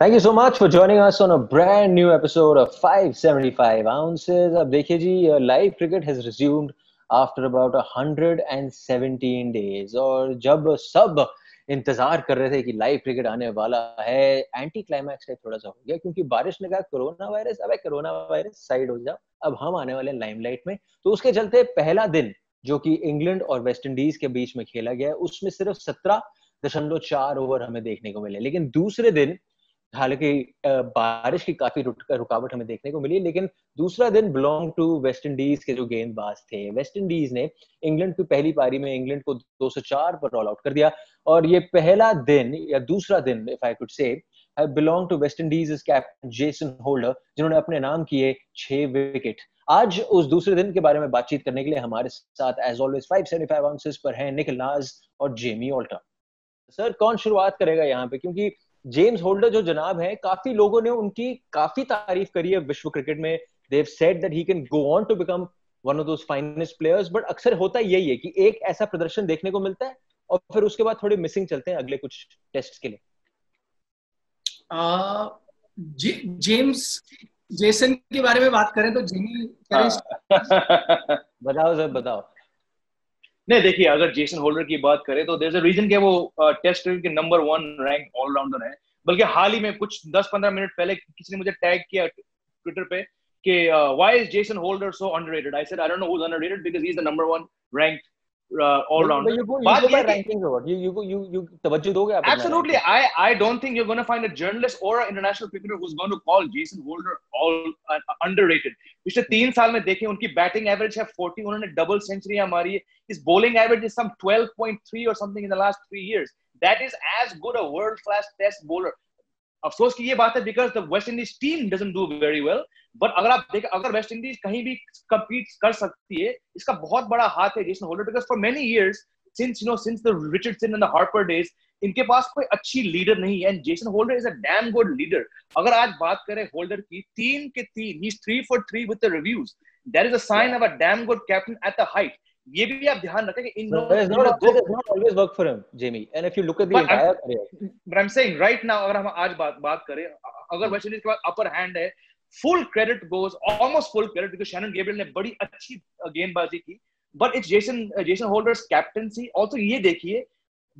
Thank you so much for joining us on a brand new episode of 575 ounces. अब देखिए जी live cricket has resumed after about 117 days. और जब सब इंतज़ार कर रहे थे कि लाइव क्रिकेट आने वाला है एंटी क्लाइमैक्स टाइप थोड़ा सा हो गया क्योंकि बारिश ने कहा कोरोना वायरस अब कोरोना वायरस साइड हो जाओ। अब हम आने वाले लाइमलाइट में। तो उसके चलते पहला दिन जो कि इंग्लैंड और वेस्ट इंडीज के बीच में खेला गया, उसमें सिर्फ़ सत्रह दशमलव चार ओवर हमें देखने को मिले। लेकिन दूसरे दिन हालाँकि बारिश की काफ़ी रुकावट हमें देखने को मिली, लेकिन दूसरा दिन बिलोंग टू वेस्ट इंडीज के जो गेंदबाज थे वेस्ट इंडीज ने इंग्लैंड की पहली पारी में इंग्लैंड को 204 पर ऑल आउट कर दिया। और ये पहला दिन या दूसरा दिन if I could say belong to West Indies captain Jason Holder जिन्होंने अपने नाम किए छह विकेट आज उस दूसरे दिन के बारे में बातचीत करने के लिए हमारे साथ एज ऑलवेज 575 आउंसेस पर हैं निखिल नाज और जेमी ऑल्टर सर कौन शुरुआत करेगा यहाँ पे? क्योंकि जेम्स होल्डर जो जनाब है काफ़ी लोगों ने उनकी काफ़ी तारीफ़ करी है विश्व क्रिकेट में। They said that he can go on to become one of those finest players but अक्सर होता यही है कि एक ऐसा प्रदर्शन देखने को मिलता है और फिर उसके बाद थोड़े मिसिंग चलते हैं अगले कुछ टेस्ट के लिए। जेम्स जेसन के बारे में बात करें तो जिमी बताओ सर बताओ। नहीं, देखिए, अगर जेसन होल्डर की बात करें तो देर रीजन के वो टेस्ट क्रिकेट के number one rank all rounder है। बल्कि हाल ही में कुछ 10-15 मिनट पहले किसी ने मुझे टैग किया ट्विटर पे कि why is Jason Holder so underrated I said I don't know who is underrated because he is the number one ranked uh, all rounder. You, you, you go by rankings or what? You you you you तवज्जो दोगे आप Absolutely. I I don't think you're going to find a journalist or an international cricketer who's going to call Jason Holder all uh, underrated. पिछले तीन साल में देखें उनकी batting average है 40 उन्होंने डबल सेंचुरियाँ मारी है his bowling average is some 12.3 or something in the last 3 years. That is as good a world class test bowler. अफसोस की ये बात है because the West Indies team doesn't do very well but अगर आप देखें अगर वेस्ट इंडीज कहीं भी कम्पीट कर सकती है इसका बहुत बड़ा हाथ है Jason Holder because for many years since you know since the Richardson and the Harper days इनके पास कोई अच्छी लीडर नहीं है and Jason Holder is a damn good leader अगर आज बात करें होल्डर की तीन के तीन ही three four three with the reviews that is a sign of a damn good captain at the height ये भी आप ध्यान रखें कि इन saying right now अगर हम आज बात बात करें अगर वेस्ट इंडीज के पास अपर हैंड है full credit goes almost full credit because Shannon Gabriel ने बड़ी अच्छी गेंदबाजी की। But it's Jason Jason Holder's captaincy also ये देखिए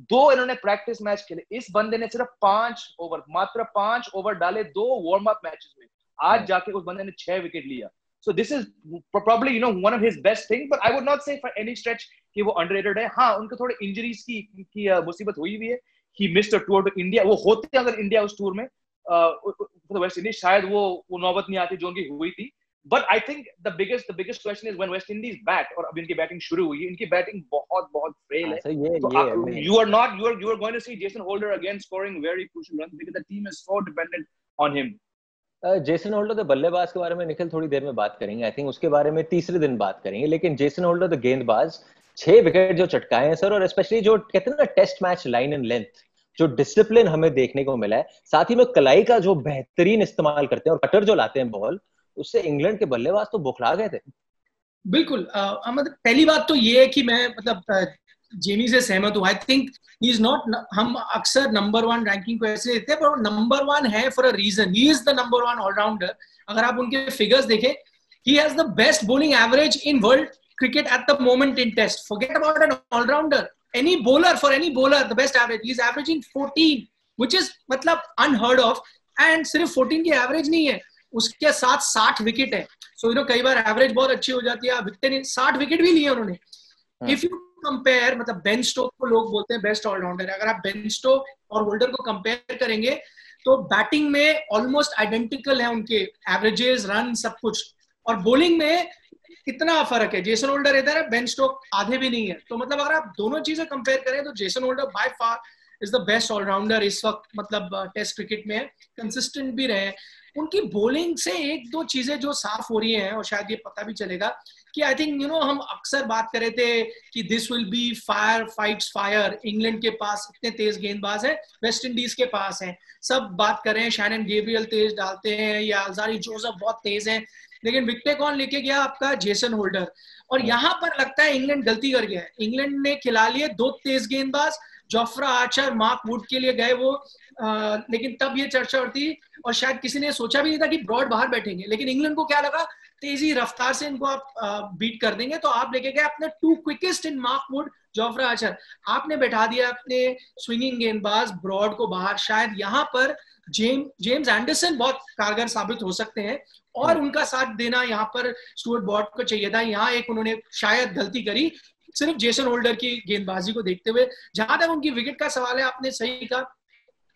दो इन्होंने प्रैक्टिस मैच खेले। इस बंदे ने सिर्फ़ पाँच ओवर मात्र पाँच ओवर डाले दो वार्म अप मैचेस में। आज जाके उस बंदे ने छह विकेट लिया। So this is probably you know one of his best things, but I would not say for any stretch कि वो underrated है। हाँ उनको थोड़े injuries की की मुसीबत हुई हुई है। He missed a tour to India वो होते अगर इंडिया उस टूर में वेस्ट इंडीज शायद वो वो नौबत नहीं आती जो उनकी हुई थी। But I think the biggest the biggest question is when West Indies bat और अब इनकी बैटिंग शुरू हुई है इनकी बैटिंग बहुत बहुत फेल है। You are not you are you are going to see Jason Holder again scoring very crucial runs because the team is so dependent on him Jason Holder the बल्लेबाज के बारे में निखिल थोड़ी देर में बात करेंगे। आई थिंक उसके बारे में तीसरे दिन बात करेंगे। लेकिन जेसन होल्डर द गेंदबाज छह विकेट जो चटकाए हैं सर और स्पेशली जो कहते हैं ना test match line and length जो डिसिप्लिन हमें देखने को मिला है साथ ही में कलाई का जो बेहतरीन इस्तेमाल करते हैं और कटर जो लाते हैं बॉल उससे इंग्लैंड के बल्लेबाज तो बुखला गए थे। बिल्कुल आ, मतलब पहली बात तो ये है कि मैं मतलब जेमी से सहमत हूँ। आई थिंक इज़ नॉट हम अक्सर नंबर वन रैंकिंग को ऐसे देते हैं नंबर वन है for a reason he is the number one all rounder अगर आप उनके फिगर्स देखें he has the best bowling average in world cricket at the moment in test forget about an all rounder any bowler for any bowler the best average is average in fourteen which is मतलब unheard of and सिर्फ़ fourteen की average नहीं है उसके साथ साठ wicket है. So you know कई बार एवरेज बहुत अच्छी हो जाती है साठ विकेट भी लिए उन्होंने. हाँ। इफ़ यू कंपेयर मतलब बेन स्टोक को लोग बोलते हैं बेस्ट ऑलराउंडर अगर आप बेन स्टोक और होल्डर को कंपेयर करेंगे तो बैटिंग में ऑलमोस्ट आइडेंटिकल है उनके। एवरेजेस रन सब कुछ। और बॉलिंग में कितना फ़र्क है? जेसन होल्डर इधर है बेन स्टोक आधे भी नहीं है। तो मतलब अगर आप दोनों चीज़ें कंपेयर करें तो Jason Holder by far is the best all rounder इस वक्त मतलब टेस्ट क्रिकेट में। कंसिस्टेंट भी रहे। उनकी बॉलिंग से एक दो चीज़ें जो साफ़ हो रही हैं, और शायद ये पता भी चलेगा कि आई थिंक यू नो हम अक्सर बात कर रहे थे कि this will be fire fights fire England के पास इतने तेज गेंदबाज हैं वेस्ट इंडीज के पास हैं। सब बात कर रहे हैं शैनन गेब्रियल तेज डालते हैं या अजारी जोसफ बहुत तेज हैं। लेकिन विकटे कौन लेके गया? आपका जेसन होल्डर और। यहाँ पर लगता है इंग्लैंड गलती कर गया है। इंग्लैंड ने खिला लिए दो तेज गेंदबाज जोफ्रा आर्चर मार्क वुड के लिए गए वो। आ, लेकिन तब ये चर्चा होती और शायद किसी ने सोचा भी नहीं था कि ब्रॉड बाहर बैठेंगे। लेकिन इंग्लैंड को क्या लगा? तेज़ी रफ्तार से इनको आप बीट कर देंगे तो आप लेके गए अपने two quickest in Mark Wood Jofra Archer आपने बैठा दिया अपने स्विंगिंग गेंदबाज ब्रॉड को बाहर। शायद यहाँ पर जेम जेम्स एंडरसन बहुत कारगर साबित हो सकते हैं और hmm. उनका साथ देना यहाँ पर स्टुअर्ट बॉट को चाहिए था। यहाँ एक उन्होंने शायद गलती करी सिर्फ़ जेसन होल्डर की गेंदबाजी को देखते हुए। जहाँ तक उनकी विकेट का सवाल है आपने सही कहा।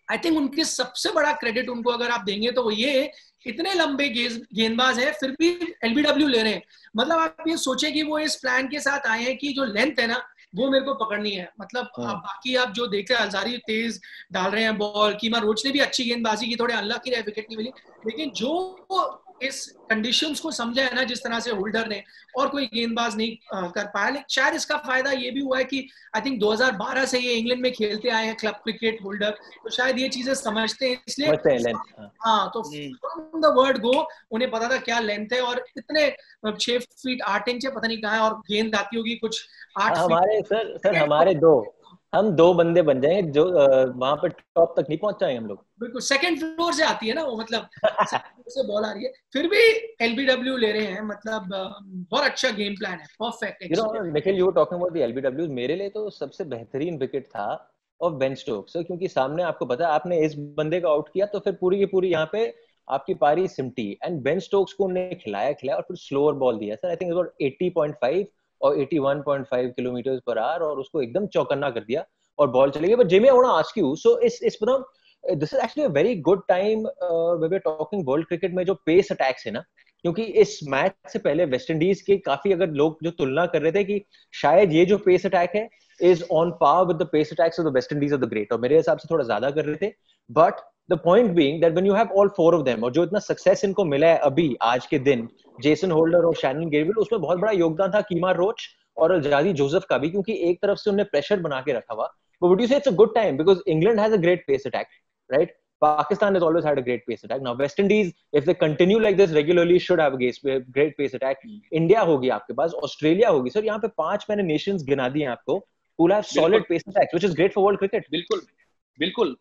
आई थिंक उनके सबसे बड़ा क्रेडिट उनको अगर आप देंगे तो वो ये इतने लंबे गेंदबाज हैं फिर भी एलबीडब्ल्यू ले रहे हैं। मतलब आप ये सोचे कि वो इस प्लान के साथ आए हैं कि जो लेंथ है ना वो मेरे को पकड़नी है। मतलब हाँ। आप बाकी आप जो देख रहे हैं अलजारी तेज डाल रहे हैं बॉल कीमा रोच ने भी अच्छी गेंदबाजी की थोड़े अनलकी रहे विकेट नहीं मिली। लेकिन जो इस कंडीशंस को समझा है ना जिस तरह से होल्डर ने और कोई गेंदबाज नहीं आ, कर पाया। लेकिन शायद इसका फ़ायदा ये भी हुआ है कि आई थिंक 2012 से ये इंग्लैंड में खेलते आए हैं क्लब क्रिकेट होल्डर तो शायद ये चीज़ें समझते हैं इसलिए हाँ।, हाँ। तो फ्रॉम द वर्ड गो उन्हें पता था क्या लेंथ है और इतने छह फीट आठ इंच है पता नहीं कहा है और गेंद आती होगी कुछ आठ हमारे सर सर हमारे दो। हम दो बंदे बन जाएँगे जो वहाँ पर टॉप तक नहीं पहुँच पाएँगे हम लोग। बिल्कुल सेकंड फ्लोर से आती है ना वो मतलब से बॉल आ रही है। फिर भी एलबीडब्ल्यू ले रहे हैं मतलब बहुत अच्छा गेम प्लान है perfect you know Nikhil you talking about the LBW मेरे लिए तो सबसे बेहतरीन विकेट था ऑफ़ बेन स्टोक्स क्योंकि सामने आपको पता है आपने इस बंदे को आउट किया तो फिर पूरी की पूरी यहाँ पे आपकी पारी सिमटी एंड बेन स्टोक्स को उन्होंने खिलाया खिलाया और फिर स्लोअर बॉल दिया। सर आई थिंक अबाउट 80.5 और 81.5 किलोमीटर पर आवर और उसको एकदम चौकन्ना कर दिया और बॉल चली गई। But Jamie I want to ask you so इस इस मतलब this is actually a very good time way we talking world cricket में जो पेस अटैक्स है ना, क्योंकि इस मैच से पहले वेस्ट इंडीज के काफ़ी अगर लोग जो तुलना कर रहे थे कि शायद ये जो पेस अटैक है is on par with the pace attacks of the West Indies of the great और मेरे हिसाब से थोड़ा ज़्यादा कर रहे थे। But the point being that when you have all four of them और जो इतना सक्सेस इनको मिला है अभी आज के दिन जेसन होल्डर और शैनन गेरविल उसमें बहुत बड़ा योगदान था कीमा रोच और जादी जोसेफ का भी क्योंकि एक तरफ़ से उन्हें प्रेशर बना के रखा हुआ But would you say it's a good time because England has a great pace attack, right? Pakistan has always had a great pace attack. Now West Indies, if they continue like this regularly, should have a great pace attack. India होगी आपके पास, Australia होगी. Sir यहाँ पे पाँच मैंने nations गिना दिए आपको. Who have solid pace attacks, which is great for world cricket. बिल्कुल, बिल्कुल.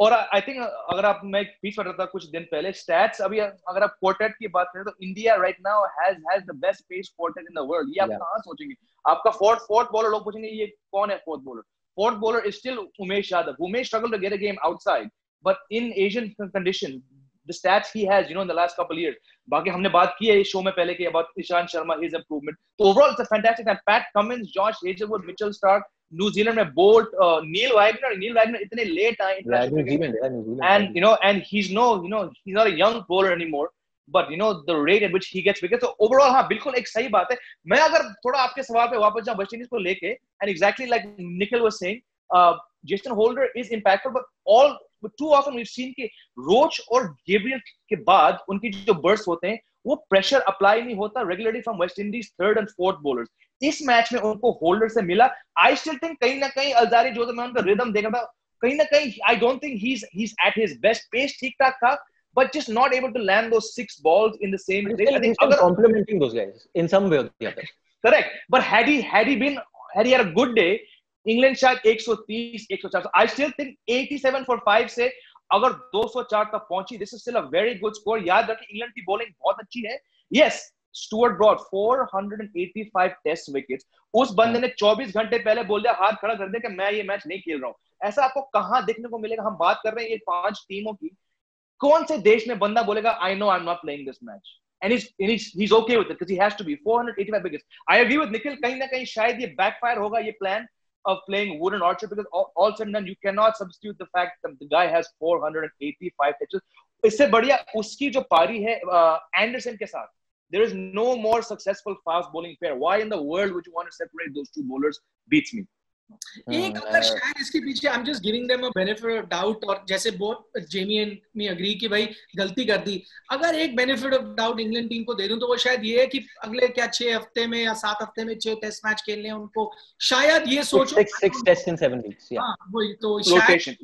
और आई थिंक अगर आप मैं एक पढ़ रहा था कुछ दिन पहले स्टैट्स अभी अगर आप क्वार्टेट की बात करें तो India right now has has the best pace quartet in the world ये आप कहाँ सोचेंगे? आपका फोर्थ फोर्थ बॉलर लोग पूछेंगे ये कौन है fourth bowler fourth bowler is still Umesh Yadav. Who may struggle to get a game outside but in Asian condition the stats he has you know in the last couple years बाकी हमने बात की है इस show में पहले की about Ishant Sharma is improvement तो overall it's a fantastic and Pat Cummins George Hazlewood Mitchell Starc New Zealand में Boult Neil Wagner Neil Wagner इतने लेट आए and you know and he is no you know he is not a young bowler anymore but you know the rate at which he gets wicket so overall हाँ बिल्कुल एक सही बात है। मैं अगर थोड़ा आपके सवाल पे वापस जाऊँ वेस्ट इंडीज को लेके and exactly like Nikhil was saying Jason Holder is impactful but all too often we have seen कि रोच और गेब्रियल के बाद उनकी जो बर्स्ट होते हैं वो प्रेशर अप्लाई नहीं होता regularly from West Indies third and fourth bowlers इस मैच में उनको होल्डर से मिला आई स्टिल थिंक कहीं ना कहीं अलजारी जो तो मैं उनका रिदम देखा था कहीं ना कहीं I don't think he is at his best pace ठीक ठाक था but just not able to land those six balls in the same place. I think other, complementing those guys in some way or the other. Correct. But had he had he been had he had a good day, England शायद 130, 104. So I still think 87 for 5 से अगर 204 तक पहुँची this is still a very good score. याद रखिए England की bowling बहुत अच्छी है. Yes, Stuart Broad 485 test wickets उस बंदे ने 24 घंटे पहले बोल दिया हाथ खड़ा कर दिया कि मैं ये मैच नहीं खेल रहा हूँ ऐसा आपको कहाँ देखने को मिलेगा हम बात कर रहे हैं ये पाँच टीमों की कौन से देश में बंदा बोलेगा I know I am not playing this match and he's and he's he's okay with it because he has to be 485 wickets. I agree with Nikhil. कहीं ना कहीं शायद ये backfire होगा ये plan of playing Wooden Orchard because all, all said and done you cannot substitute the fact that the guy has 485 pitches. इससे बढ़िया उसकी जो पारी है एंडरसन के साथ there is no more successful fast bowling pair. Why in the world would you want to separate those two bowlers? Beats me. एक हाँ, अगर शायद इसके पीछे I am just giving them a benefit of doubt और जैसे both Jamie and me agree कि भाई गलती कर दी अगर एक benefit of doubt England team को दे दूँ तो वो शायद ये है कि अगले क्या छह हफ़्ते में या सात हफ़्ते में छह टेस्ट मैच खेलने हैं उनको शायद ये सोचो six six test in seven weeks हाँ वही तो शायद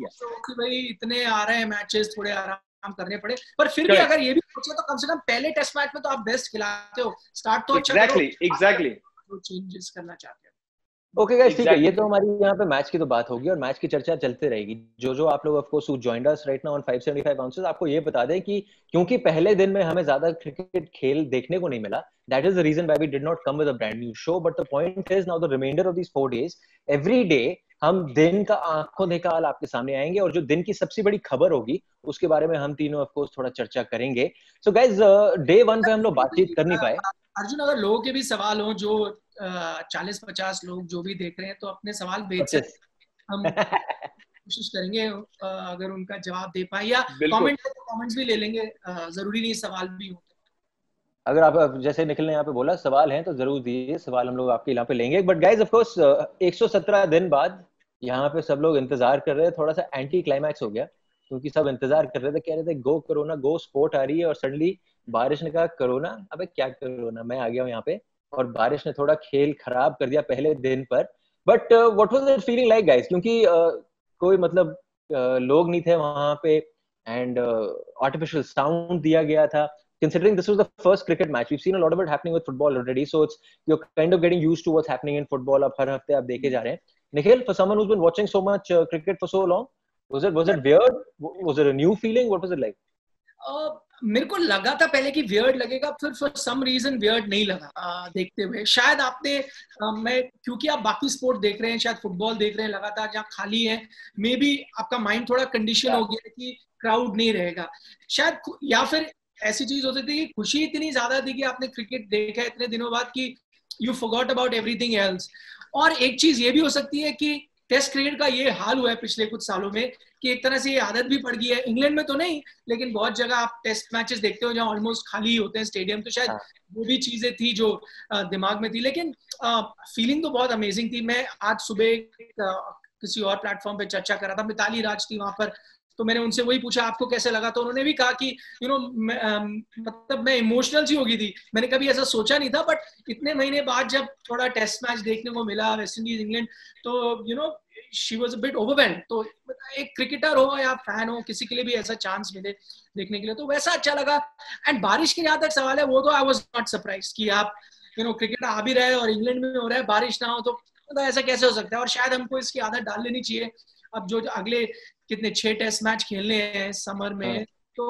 कि भाई इतने आ रहे हैं मैचेस थोड़े आराम करने पड़े। पर फिर भी अगर ये भी सोचे तो कम से कम पहले टेस्ट मैच में तो आप बेस्ट खिलाते हो। स्टार्ट तो अच्छा एग्जैक्टली एग्जैक्टली चेंजेस करना चाहते हो। ओके गाइस ठीक है ये तो हमारी यहाँ पे मैच की तो बात होगी और मैच की चर्चा चलते रहेगी। जो जो आप लोग of course joined us right now on 575 ounces आपको ये बता दें कि क्योंकि पहले दिन में हमें ज़्यादा क्रिकेट खेल देखने को नहीं मिला that is the reason why we did not come with a brand new show but the point is now the reminder of these 4 days every day हम दिन का आँखों देखा हाल आपके सामने आएँगे और जो दिन की सबसे बड़ी खबर होगी उसके बारे में हम तीनों ऑफ़ कोर्स थोड़ा चर्चा करेंगे। सो गाइस डे 1 पे हम लोग बातचीत कर नहीं पाए। अर्जुन अगर लोगों के भी सवाल हो जो चालीस पचास लोग जो भी देख रहे हैं तो अपने सवाल भेज सकते हम कोशिश करेंगे अगर उनका जवाब दे पाए या कमेंट तो कमेंट्स भी ले लेंगे ज़रूरी नहीं सवाल भी हो। अगर आप जैसे निखिल ने यहाँ पे बोला सवाल है तो ज़रूर दीजिए सवाल हम लोग आपके यहाँ पे लेंगे। बट गाइज़ ऑफ़ कोर्स 117 दिन बाद यहाँ पे सब लोग इंतज़ार कर रहे हैं। थोड़ा सा एंटी क्लाइमैक्स हो गया क्योंकि सब इंतज़ार कर रहे थे कह रहे थे गो कोरोना गो स्पोर्ट आ रही है। और सडनली बारिश ने कहा कोरोना? अबे क्या कोरोना? मैं आ गया हूँ यहाँ पे। और बारिश ने थोड़ा खेल खराब कर दिया पहले दिन पर। But what was it feeling like guys क्योंकि uh, कोई मतलब uh, लोग नहीं थे वहाँ पे एंड आर्टिफिशियल साउंड दिया गया था। Considering this was the first cricket match we've seen a lot of it happening with football already so it's you're kind of getting used to what's happening in football ab har hafte aap dekhe ja rahe hain nikhil for someone who's been watching so much uh, cricket for so long was it was it weird was it a new feeling what was it like uh, मेरे को लगा था पहले कि weird लगेगा फिर for some reason weird नहीं लगा आ, देखते हुए शायद आपने आ, मैं क्योंकि आप बाकी स्पोर्ट देख रहे हैं शायद फुटबॉल देख रहे हैं लगातार जहाँ खाली है मे बी आपका माइंड थोड़ा कंडीशन हो गया कि क्राउड नहीं रहेगा शायद या फिर ऐसी चीज़ होती थी कि खुशी इतनी ज़्यादा थी कि आपने क्रिकेट देखा इतने दिनों बाद कि you forgot about everything else और एक चीज़ ये भी हो सकती है कि टेस्ट क्रिकेट का ये हाल हुआ है पिछले कुछ सालों में कि एक तरह से ये आदत भी पड़ गई है। इंग्लैंड में तो नहीं लेकिन बहुत जगह आप टेस्ट मैचेस देखते हो जहाँ ऑलमोस्ट खाली होते हैं स्टेडियम तो शायद हाँ. वो भी चीज़ें थी जो दिमाग में थी। लेकिन फीलिंग तो बहुत अमेजिंग थी। मैं आज सुबह किसी और प्लेटफॉर्म पे चर्चा कर रहा था। मिताली राज थी वहाँ पर। तो मैंने उनसे वही पूछा, आपको कैसे लगा? तो उन्होंने भी कहा कि यू नो मतलब मैं इमोशनल सी होगी थी। मैंने कभी ऐसा सोचा नहीं था बट इतने महीने बाद जब थोड़ा टेस्ट मैच देखने को मिला वेस्ट इंडीज इंग्लैंड तो you know she was bit overwhelmed तो एक क्रिकेटर हो या फ़ैन हो, किसी के लिए भी ऐसा चांस मिले देखने के लिए तो वैसा अच्छा लगा। एंड बारिश के जहाँ तक सवाल है, वो तो आई वॉज़ नॉट सरप्राइज़ कि आप यू नो क्रिकेट आ भी रहे और इंग्लैंड में हो रहा है, बारिश ना हो तो ऐसा कैसे हो सकता है? और शायद हमको इसकी आदत डाल लेनी चाहिए। अब जो अगले कितने छह टेस्ट मैच खेलने हैं समर में हाँ। तो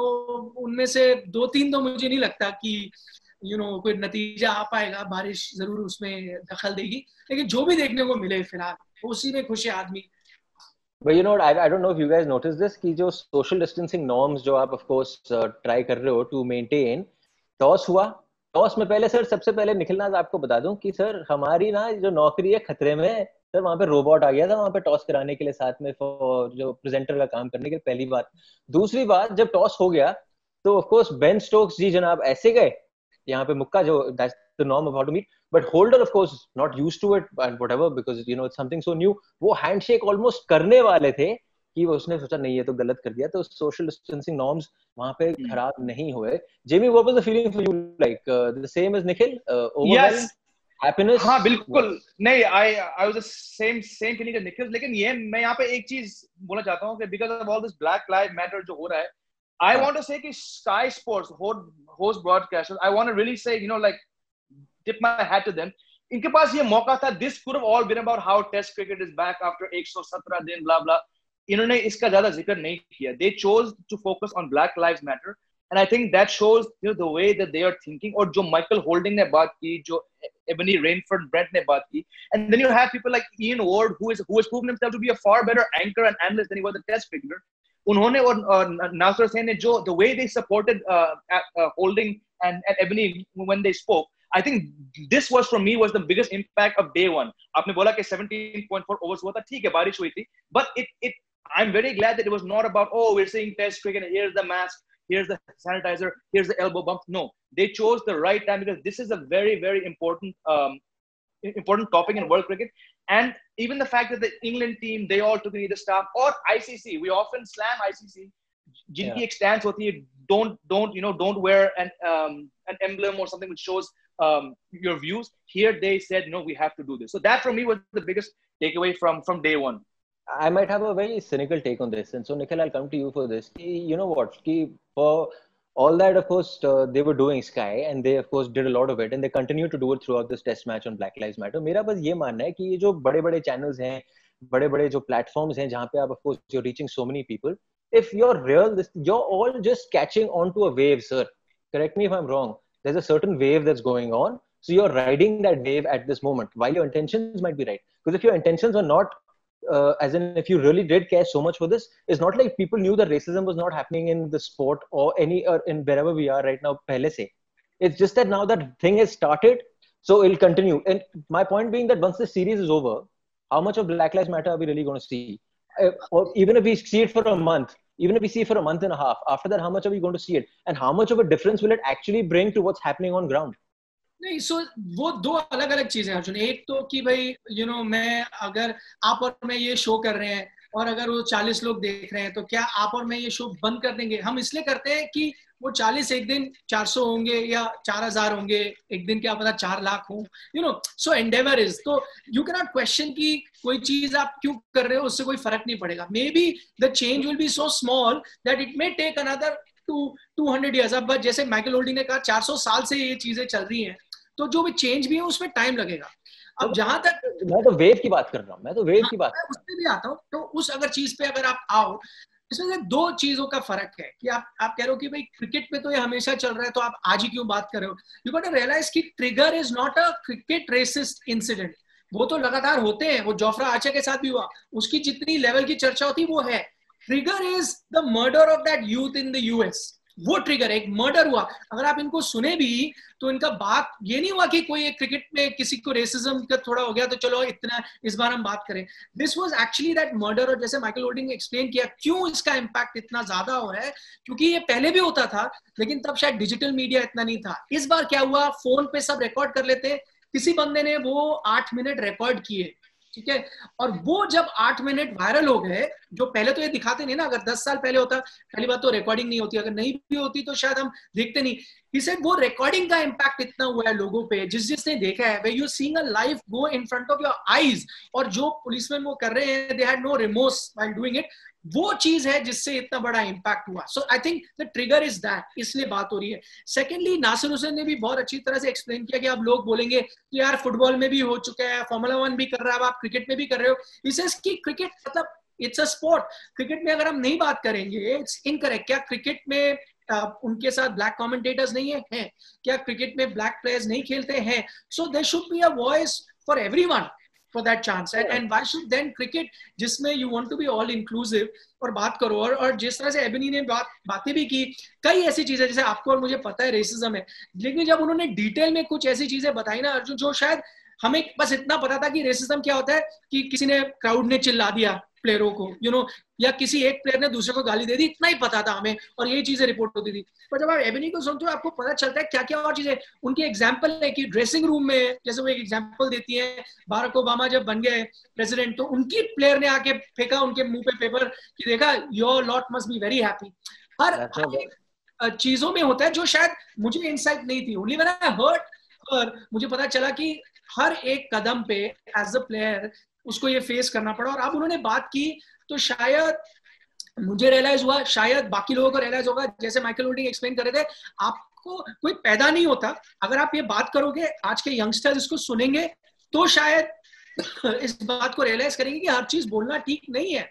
उनमें से दो तीन तो मुझे नहीं लगता कि यू नो कोई नतीजा आ पाएगा बारिश ज़रूर उसमें दखल देगी लेकिन जो भी देखने को मिले फ़िलहाल उसी में खुश है आदमी But you know what, I, I don't know if you guys noticed this कि जो social distancing norms जो आप of course uh, try कर रहे हो to maintain टॉस हुआ टॉस में पहले सर सबसे पहले निखिलना आपको बता दूँ कि सर हमारी ना जो नौकरी है खतरे में सर वहाँ पे रोबोट आ गया था वहाँ पे टॉस कराने के लिए साथ में जो प्रेजेंटर का काम करने के लिए पहली बात। दूसरी बात जब टॉस हो गया तो of course Ben Stokes ji जनाब ऐसे गए यहाँ पे मुक्का जो the norm of to meet but Holder of course not used to it and whatever because you know something so new वो हैंडशेक ऑलमोस्ट करने वाले थे कि वो उसने सोचा नहीं ये तो गलत कर दिया। तो सोशल डिस्टेंसिंग नॉर्म्स वहाँ पे hmm. खराब नहीं हुए। Jamie what was the feeling for you like the same as Nikhil overwhelmed happiness हाँ बिल्कुल। नहीं I I was the same same feeling Nikhil लेकिन ये मैं यहाँ पे एक चीज़ बोलना चाहता हूँ कि because of all this black live matter जो हो रहा है आई वांट टू से कि Sky Sports host broadcasters I want to really say you know like tip my hat to them इनके पास ये मौका था this could all been about how test cricket is back after 117 दिन ब्ला ब्ला इन्होंने इसका ज़्यादा ज़िक्र नहीं किया। They chose to focus on black lives matter and I think that shows you know the way that they are thinking और जो Michael holding ने बात की जो Ebony Rainford Brent ने बात की and then you have people like Ian Ward who is who has proven himself to be a far better anchor and analyst than he was a test cricketer उन्होंने और uh, Nasser Hussain ने जो the way they supported uh, uh, Holding and, and Ebony when they spoke I think this was for me was the biggest impact of day one. आपने बोला कि 17.4 overs हुआ था ठीक है बारिश हुई थी but it it I'm very glad that it was not about oh we're seeing test cricket here's the mask here's the sanitizer, here's the elbow bump. No, they chose the right time because this is a very, very important um, important topic in world cricket. And even the fact that the England team, they all took either staff or ICC. We often slam ICC. जिनकी एक stand होती है don't don't you know don't wear an um, an emblem or something which shows um, your views here they said no we have to do this so that for me was the biggest takeaway from from day one I might have a very cynical take on this, and so Nikhil, I'll come to you for this. You know what? For all that of course uh, they were doing sky and they of course did a lot of it and they continue to do it throughout this test match on black lives matter मेरा बस ये मानना है कि ये जो बड़े बड़े channels हैं बड़े बड़े जो platforms हैं जहाँ पे आप of course you're reaching so many people if you're real this, you're all just catching onto a wave sir correct me if i'm wrong there's a certain wave that's going on so you're riding that wave at this moment while your intentions might be right because if your intentions are not uh, as in if you really did care so much for this it's not like people knew that racism was not happening in the sport or any or in wherever we are right now pehle it's just that now that thing has started so it'll continue. And my point being that once the series is over how much of black lives matter are we really going to see? Uh, or even if we see it for a month even if we see it for a month and a half after that how much are we going to see it? And how much of a difference will it actually bring to what's happening on ground नहीं सो so, वो दो अलग अलग चीज़ें हैं अर्जुन। एक तो कि भाई यू you नो know, मैं अगर आप और मैं ये शो कर रहे हैं और अगर वो चालीस लोग देख रहे हैं तो क्या आप और मैं ये शो बंद कर देंगे? हम इसलिए करते हैं कि वो चालीस एक दिन चार सौ होंगे या चार हज़ार होंगे एक दिन क्या पता चार लाख हो you know so endeavour is तो यू कैन नॉट क्वेश्चन की कोई चीज़ आप क्यों कर रहे हो उससे कोई फ़र्क नहीं पड़ेगा। Maybe the change will be so small that it may take another two two hundred years अब जैसे माइकल होल्डिंग ने कहा चार सौ साल से ये चीज़ें चल रही हैं। तो जो भी चेंज भी है उसमें टाइम लगेगा। अब जहाँ तक मैं तो वेव की बात कर रहा हूँ मैं तो वेव हाँ, की बात उसमें भी आता हूँ। तो उस अगर चीज़ पे अगर आप आओ इसमें से दो चीज़ों का फ़र्क है कि आप आप कह रहे हो कि भाई क्रिकेट में तो ये हमेशा चल रहा है तो आप आज ही क्यों बात कर रहे हो? यू गॉट रियलाइज़ कि trigger is not a cricket racist incident वो तो लगातार होते हैं वो जोफ्रा आचा के साथ भी हुआ। उसकी जितनी लेवल की चर्चा होती वो है। Trigger is the murder of that youth in the US वो ट्रिगर एक मर्डर हुआ। अगर आप इनको सुने भी तो इनका बात ये नहीं हुआ कि कोई एक क्रिकेट में किसी को रेसिज्म का थोड़ा हो गया तो चलो इतना, इस बार हम बात करें। This was actually that murder और जैसे माइकल होल्डिंग ने एक्सप्लेन किया, क्यों इसका इम्पैक्ट इतना ज़्यादा हो रहा है, क्योंकि ये पहले भी होता था, लेकिन तब शायद डिजिटल मीडिया इतना नहीं था। इस बार क्या हुआ फ़ोन पे सब रिकॉर्ड कर लेते किसी बंदे ने वो आठ मिनट रिकॉर्ड किए। ठीक है? और वो जब आठ मिनट वायरल हो गए, जो पहले तो ये दिखाते नहीं ना, अगर दस साल पहले होता, पहली बात तो रिकॉर्डिंग नहीं होती, अगर नहीं भी होती तो शायद हम देखते नहीं। इसे वो रिकॉर्डिंग का इम्पैक्ट इतना हुआ है लोगों पे, जिस जिसने देखा है वे you seeing a life go in front of your eyes और जो पुलिसमैन वो कर रहे हैं they had no remorse doing it वो चीज़ है जिससे इतना बड़ा इंपैक्ट हुआ। So I think the trigger is that इसलिए बात हो रही है। सेकेंडली नासिर हुसैन ने भी बहुत अच्छी तरह से एक्सप्लेन किया कि आप लोग बोलेंगे कि यार फुटबॉल में भी हो चुका है फॉर्मूला वन भी कर रहा है आप क्रिकेट में भी कर रहे हो। इसे क्रिकेट मतलब इट्स अ स्पोर्ट क्रिकेट में अगर हम नहीं बात करेंगे इट्स इनकरेक्ट क्या क्रिकेट में उनके साथ ब्लैक कमेंटेटर्स नहीं है? हैं? क्या क्रिकेट में ब्लैक प्लेयर्स नहीं खेलते हैं? So they should be a voice for everyone for that chance and, and why should then cricket जिसमें you want to be all inclusive और बात करो और और जिस तरह से एबनी ने बात बातें भी की कई ऐसी चीज़ें जैसे आपको और मुझे पता है रेसिज्म है लेकिन जब उन्होंने डिटेल में कुछ ऐसी चीज़ें बताई ना अर्जुन जो शायद हमें बस इतना पता था कि रेसिज्म क्या होता है कि किसी ने क्राउड ने चिल्ला दिया प्लेयरों को यू you नो know, या किसी एक प्लेयर ने दूसरे को गाली दे दी इतना ही पता था हमें और यही चीज़ें रिपोर्ट होती थी। पर जब आप एबनी को सुनते हो आपको पता चलता है क्या क्या और चीज़ें। उनकी एग्ज़ाम्पल है कि ड्रेसिंग रूम में जैसे वो एक एग्ज़ाम्पल देती है बारक ओबामा जब बन गए प्रेसिडेंट तो उनकी प्लेयर ने आके फेंका उनके मुँह पे पेपर कि देखा your lot must be very happy हर चीज़ों में होता है जो शायद मुझे इंसाइट नहीं थी। ओनली व्हेन आई हर्ट पर मुझे पता चला कि हर एक कदम पे एज अ प्लेयर उसको ये फेस करना पड़ा और अब उन्होंने बात की तो शायद मुझे रियलाइज़ हुआ शायद बाकी लोगों को रियलाइज़ होगा जैसे माइकल होल्डिंग एक्सप्लेन कर रहे थे आपको कोई पैदा नहीं होता। अगर आप ये बात करोगे आज के यंगस्टर्स इसको सुनेंगे तो शायद इस बात को रियलाइज़ करेंगे कि हर चीज़ बोलना ठीक नहीं है।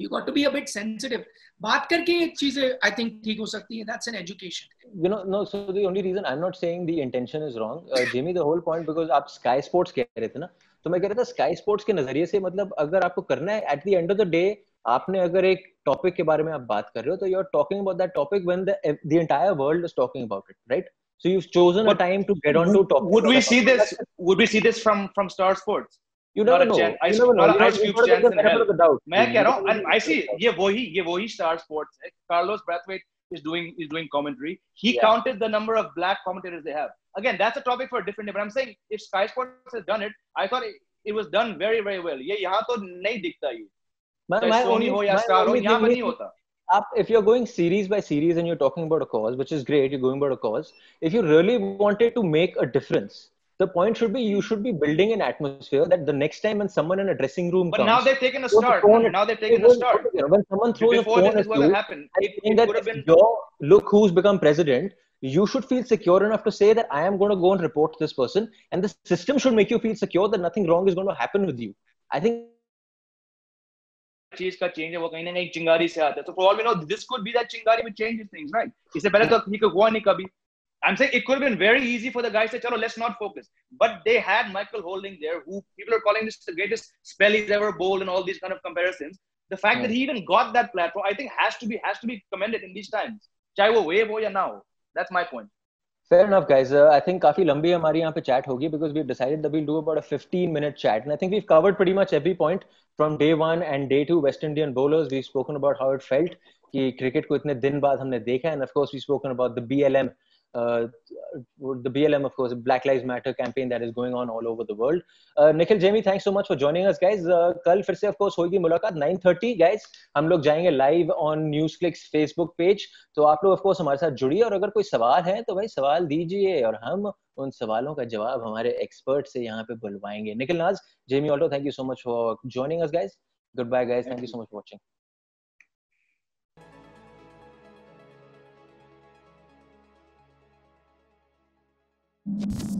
You got to be a bit sensitive बात करके ये चीज़ें आई थिंक ठीक हो सकती है। That's an education you know no so the only reason I am not saying the intention is wrong Jimmy the whole point because आप Sky Sports कह रहे थे ना तो मैं कह रहा था स्काई स्पोर्ट्स के नज़रिए से मतलब अगर आपको करना है at the end of the day आपने अगर एक टॉपिक के बारे में आप बात कर रहे हो तो you are talking about that topic when the the entire world is talking about it right so you have chosen a time to get on to topic would we see this would we see this from from Star Sports you never know I never know I have few chances मैं कह रहा हूँ आई सी ये वही ये वही Star Sports है। Carlos Brathwaite is doing is doing commentary he yeah. counted the number of black commentators they have again that's a topic for a different day but I'm saying if Sky Sports has done it I thought it, it was done very very well ये यहाँ तो नहीं दिखता ये सोनी हो या star हो यहाँ पर नहीं होता Up, if you're going series by series and you're talking about a cause, which is great, you're going about a cause. If you really wanted to make a difference, the point should be you should be building an atmosphere that the next time when someone in a dressing room but comes, now they've taken a start. Now they've taken a start. When someone throws Before a phone this at was you, happened, I it, think it that could have been. your look who's become president, you should feel secure enough to say that I am going to go and report this person, and the system should make you feel secure that nothing wrong is going to happen with you. I think चीज का change है वो कहीं ना कहीं चिंगारी से आता है तो for all we know this could be that चिंगारी विच चेंजेस थिंग्स राइट इससे पहले तो ही हुआ नहीं कभी I'm saying it could have been very easy for the guys to say, Chalo, let's not focus. But they had Michael Holding there, who people are calling this the greatest spell he's ever bowled and all these kind of comparisons. The fact Yeah. that he even got that platform, I think has to be has to be commended in these times. चाहे वो wave हो या ना हो. That's my point. Fair enough, guys. Uh, I think काफी लंबी हमारी यहाँ पे chat होगी because we've decided that we'll do about a 15 minute chat, and I think we've covered pretty much every point from day one and day two. West Indian bowlers, we've spoken about how it felt कि cricket को इतने दिन बाद हमने देखा, and of course we've spoken about the BLM. Uh, the BLM, of course, Black Lives Matter campaign that is going on all over the world. Uh, Nikhil, Jamie, thanks so much for joining us, guys. Uh, कल फिर से, of course, होगी मुलाकात 9:30, guys. हम लोग जाएँगे live on NewsClick's Facebook page. तो आप लोग, of course, हमारे साथ जुड़िए और अगर कोई सवाल है तो भाई सवाल दीजिए और हम उन सवालों का जवाब हमारे एक्सपर्ट से यहाँ पे बुलवाएँगे Nikhil Naz Jamie Alter thank you so much for joining us guys goodbye guys thank you so much for you